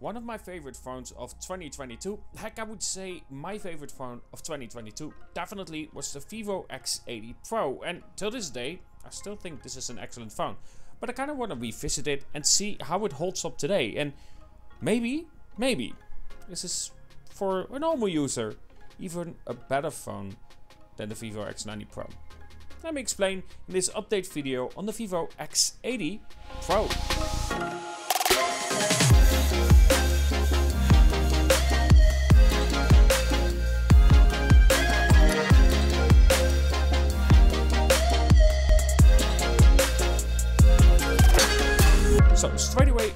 One of my favorite phones of 2022, heck I would say my favorite phone of 2022, definitely was the Vivo X80 Pro and till this day I still think this is an excellent phone. But I kind of want to revisit it and see how it holds up today and maybe, maybe, this is for a normal user even a better phone than the Vivo X90 Pro. Let me explain in this update video on the Vivo X80 Pro.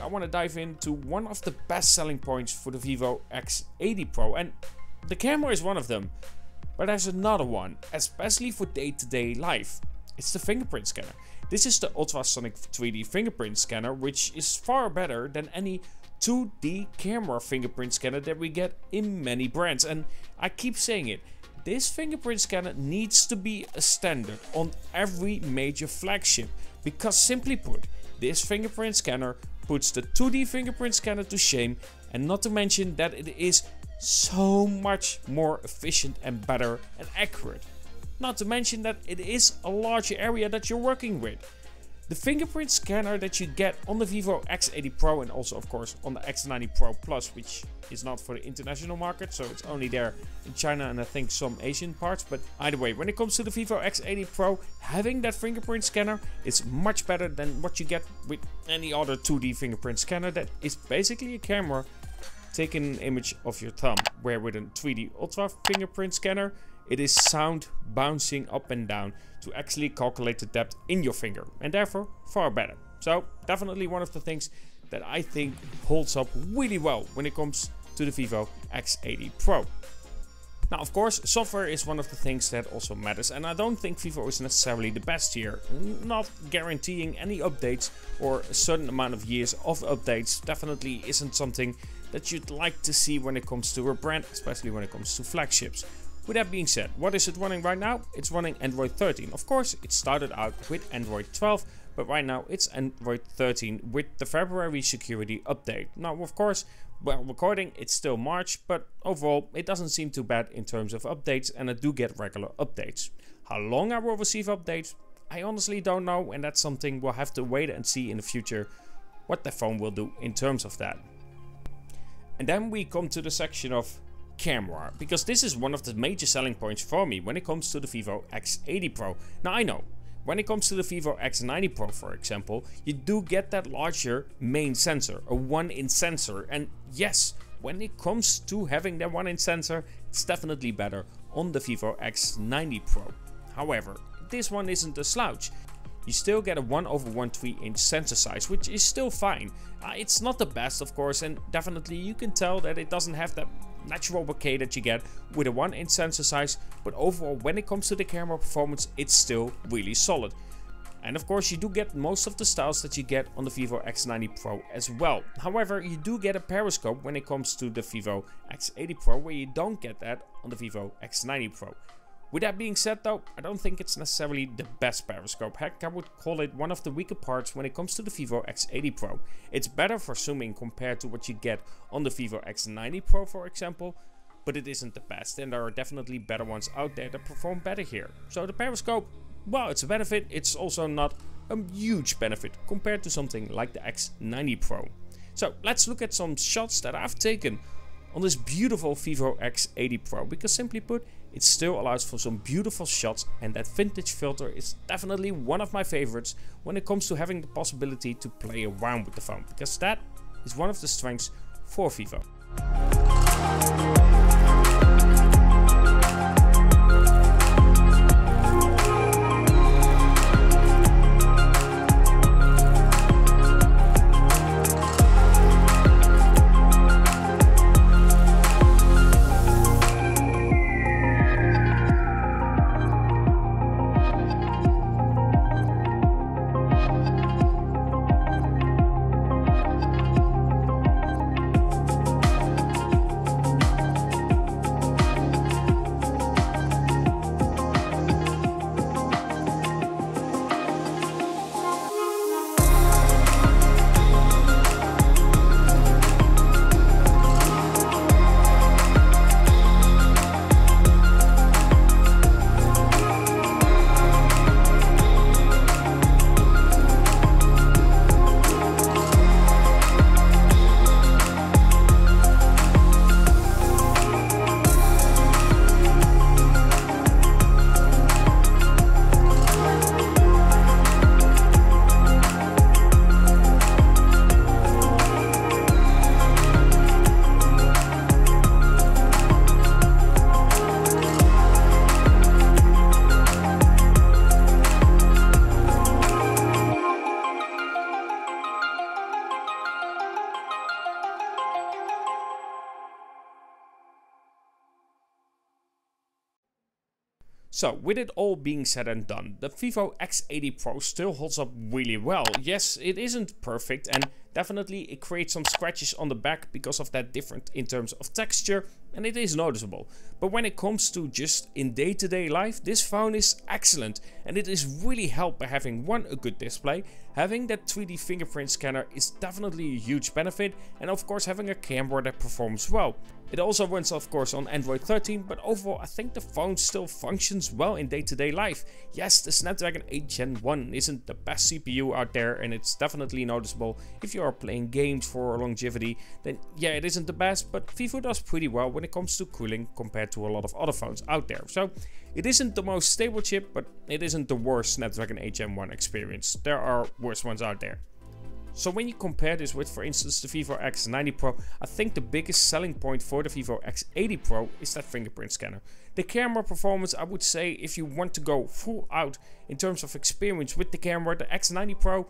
Want to dive into one of the best selling points for the Vivo X80 Pro and the camera is one of them. But there's another one, especially for day-to-day -day life. It's the fingerprint scanner. This is the ultrasonic 3D fingerprint scanner, which is far better than any 2D camera fingerprint scanner that we get in many brands. And I keep saying it, this fingerprint scanner needs to be a standard on every major flagship. Because simply put, this fingerprint scanner puts the 2D fingerprint scanner to shame and not to mention that it is so much more efficient and better and accurate. Not to mention that it is a larger area that you're working with. The fingerprint scanner that you get on the Vivo X80 Pro and also of course on the X90 Pro Plus which is not for the international market so it's only there in China and I think some Asian parts. But either way when it comes to the Vivo X80 Pro having that fingerprint scanner is much better than what you get with any other 2D fingerprint scanner that is basically a camera taking an image of your thumb, where with a 3D Ultra fingerprint scanner, it is sound bouncing up and down to actually calculate the depth in your finger, and therefore far better. So definitely one of the things that I think holds up really well when it comes to the Vivo X80 Pro. Now, of course, software is one of the things that also matters, and I don't think Vivo is necessarily the best here. Not guaranteeing any updates or a certain amount of years of updates definitely isn't something that you'd like to see when it comes to a brand, especially when it comes to flagships. With that being said, what is it running right now? It's running Android 13. Of course, it started out with Android 12, but right now it's Android 13 with the February security update. Now, of course, while recording, it's still March, but overall, it doesn't seem too bad in terms of updates, and I do get regular updates. How long I will receive updates, I honestly don't know, and that's something we'll have to wait and see in the future what the phone will do in terms of that. And then we come to the section of camera, because this is one of the major selling points for me when it comes to the Vivo X80 Pro. Now I know, when it comes to the Vivo X90 Pro for example, you do get that larger main sensor, a 1 in sensor, and yes, when it comes to having that 1 in sensor, it's definitely better on the Vivo X90 Pro. However, this one isn't a slouch you still get a 1 over 1 3 inch sensor size, which is still fine. Uh, it's not the best of course and definitely you can tell that it doesn't have that natural bokeh that you get with a 1 inch sensor size, but overall when it comes to the camera performance it's still really solid. And of course you do get most of the styles that you get on the Vivo X90 Pro as well. However, you do get a periscope when it comes to the Vivo X80 Pro where you don't get that on the Vivo X90 Pro. With that being said though, I don't think it's necessarily the best periscope. Heck, I would call it one of the weaker parts when it comes to the Vivo X80 Pro. It's better for zooming compared to what you get on the Vivo X90 Pro for example, but it isn't the best and there are definitely better ones out there that perform better here. So the periscope, well it's a benefit, it's also not a huge benefit compared to something like the X90 Pro. So let's look at some shots that I've taken on this beautiful Vivo X80 Pro because simply put it still allows for some beautiful shots and that vintage filter is definitely one of my favorites when it comes to having the possibility to play around with the phone because that is one of the strengths for Vivo. So, with it all being said and done, the Vivo X80 Pro still holds up really well. Yes, it isn't perfect and definitely it creates some scratches on the back because of that different in terms of texture and it is noticeable. But when it comes to just in day-to-day -day life, this phone is excellent and it is really helped by having one, a good display, having that 3D fingerprint scanner is definitely a huge benefit and of course having a camera that performs well. It also runs of course on Android 13, but overall I think the phone still functions well in day-to-day -day life. Yes, the Snapdragon 8 Gen 1 isn't the best CPU out there and it's definitely noticeable if you are playing games for longevity, then yeah it isn't the best, but Vivo does pretty well when it comes to cooling compared to a lot of other phones out there. So it isn't the most stable chip, but it isn't the worst Snapdragon 8 Gen 1 experience. There are worse ones out there. So when you compare this with, for instance, the Vivo X90 Pro, I think the biggest selling point for the Vivo X80 Pro is that fingerprint scanner. The camera performance, I would say, if you want to go full out in terms of experience with the camera, the X90 Pro,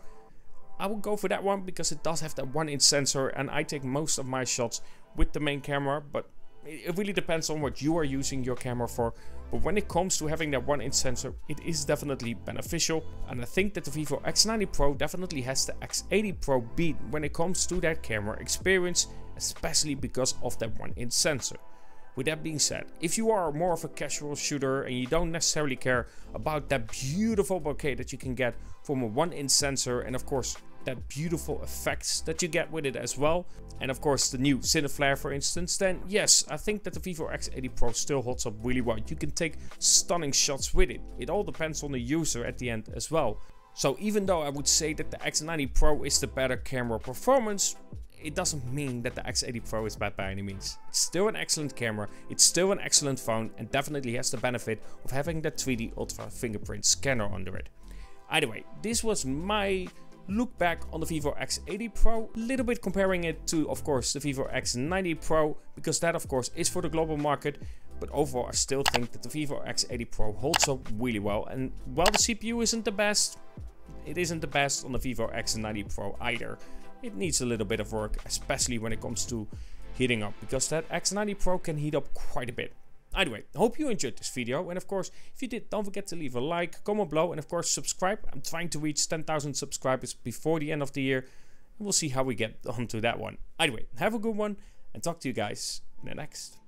I would go for that one because it does have that one inch sensor and I take most of my shots with the main camera, but it really depends on what you are using your camera for. But when it comes to having that 1 inch sensor, it is definitely beneficial. And I think that the Vivo X90 Pro definitely has the X80 Pro beat when it comes to that camera experience, especially because of that 1 inch sensor. With that being said, if you are more of a casual shooter and you don't necessarily care about that beautiful bokeh that you can get from a 1 inch sensor and of course that beautiful effects that you get with it as well. And of course the new Cineflare for instance, then yes, I think that the Vivo X80 Pro still holds up really well. You can take stunning shots with it. It all depends on the user at the end as well. So even though I would say that the X90 Pro is the better camera performance, it doesn't mean that the X80 Pro is bad by any means. It's still an excellent camera, it's still an excellent phone and definitely has the benefit of having that 3D Ultra fingerprint scanner under it. Either way, this was my look back on the Vivo X80 Pro, a little bit comparing it to, of course, the Vivo X90 Pro, because that, of course, is for the global market. But overall, I still think that the Vivo X80 Pro holds up really well. And while the CPU isn't the best, it isn't the best on the Vivo X90 Pro either. It needs a little bit of work, especially when it comes to heating up, because that X90 Pro can heat up quite a bit. Anyway, hope you enjoyed this video. And of course, if you did, don't forget to leave a like, comment below, and of course, subscribe. I'm trying to reach 10,000 subscribers before the end of the year. And we'll see how we get onto that one. Anyway, have a good one, and talk to you guys in the next